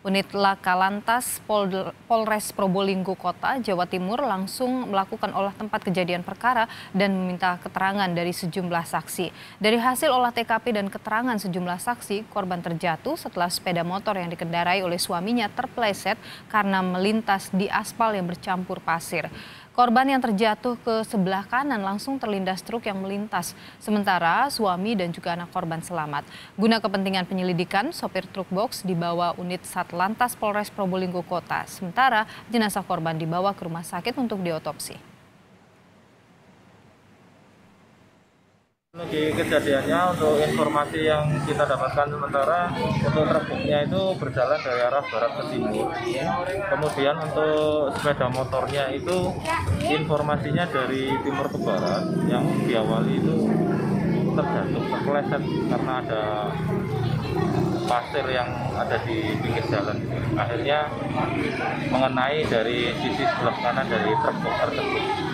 Unit Laka Lantas Pol Polres Probolinggo Kota, Jawa Timur langsung melakukan olah tempat kejadian perkara dan meminta keterangan dari sejumlah saksi. Dari hasil olah TKP dan keterangan sejumlah saksi, korban terjatuh setelah sepeda motor yang dikendarai oleh suaminya terpleset karena melintas di aspal yang bercampur pasir. Korban yang terjatuh ke sebelah kanan langsung terlindas truk yang melintas. Sementara suami dan juga anak korban selamat. Guna kepentingan penyelidikan, sopir truk box dibawa unit Satlantas Polres Probolinggo Kota. Sementara jenazah korban dibawa ke rumah sakit untuk diotopsi. Di kejadiannya untuk informasi yang kita dapatkan sementara untuk truknya itu berjalan dari arah barat ke timur. Kemudian untuk sepeda motornya itu informasinya dari timur ke barat yang diawali itu terjatuh terpeleset karena ada pasir yang ada di pinggir jalan. Akhirnya mengenai dari sisi sebelah kanan dari truk tersebut.